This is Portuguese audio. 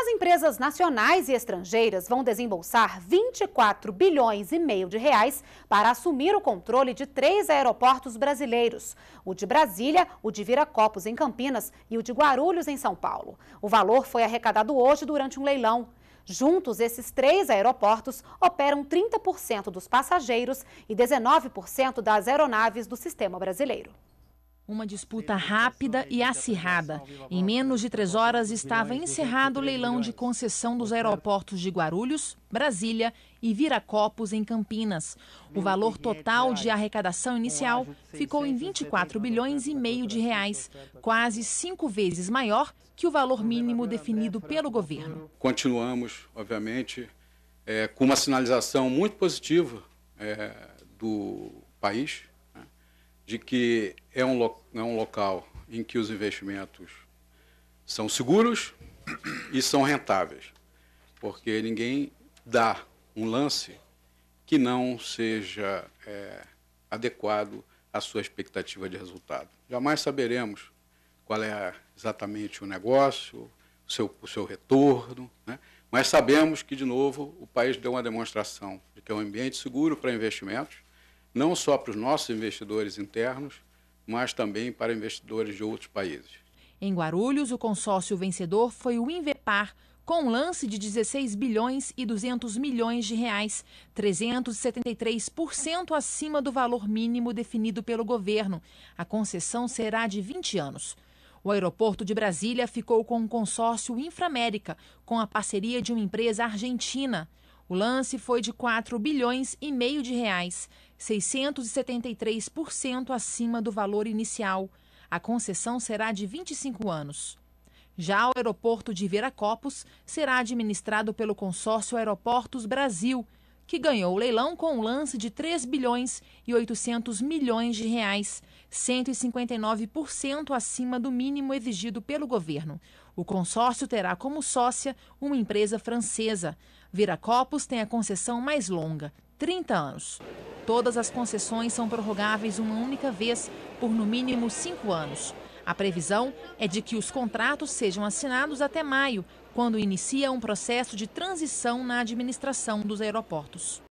As empresas nacionais e estrangeiras vão desembolsar 24 bilhões e meio de reais para assumir o controle de três aeroportos brasileiros: o de Brasília, o de Viracopos, em Campinas, e o de Guarulhos, em São Paulo. O valor foi arrecadado hoje durante um leilão. Juntos, esses três aeroportos operam 30% dos passageiros e 19% das aeronaves do sistema brasileiro. Uma disputa rápida e acirrada. Em menos de três horas estava encerrado o leilão de concessão dos aeroportos de Guarulhos, Brasília e Viracopos, em Campinas. O valor total de arrecadação inicial ficou em 24 bilhões e meio de reais, quase cinco vezes maior que o valor mínimo definido pelo governo. Continuamos, obviamente, é, com uma sinalização muito positiva é, do país de que é um, é um local em que os investimentos são seguros e são rentáveis, porque ninguém dá um lance que não seja é, adequado à sua expectativa de resultado. Jamais saberemos qual é exatamente o negócio, o seu, o seu retorno, né? mas sabemos que, de novo, o país deu uma demonstração de que é um ambiente seguro para investimentos, não só para os nossos investidores internos, mas também para investidores de outros países. Em Guarulhos, o consórcio vencedor foi o Invepar, com um lance de 16 bilhões e 200 milhões de reais, 373% acima do valor mínimo definido pelo governo. A concessão será de 20 anos. O aeroporto de Brasília ficou com o consórcio Inframérica, com a parceria de uma empresa argentina. O lance foi de 4 bilhões e meio de reais, 673% acima do valor inicial. A concessão será de 25 anos. Já o aeroporto de Viracopos será administrado pelo consórcio Aeroportos Brasil, que ganhou o leilão com um lance de 3 bilhões e 800 milhões de reais, 159% acima do mínimo exigido pelo governo. O consórcio terá como sócia uma empresa francesa. Viracopos tem a concessão mais longa, 30 anos. Todas as concessões são prorrogáveis uma única vez, por no mínimo cinco anos. A previsão é de que os contratos sejam assinados até maio, quando inicia um processo de transição na administração dos aeroportos.